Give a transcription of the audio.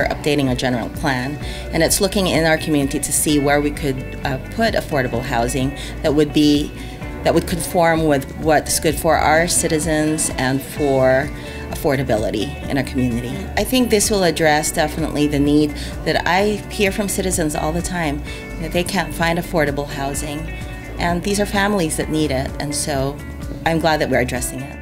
we're updating a general plan, and it's looking in our community to see where we could uh, put affordable housing that would be that would conform with what's good for our citizens and for affordability in our community. I think this will address definitely the need that I hear from citizens all the time that they can't find affordable housing, and these are families that need it, and so I'm glad that we're addressing it.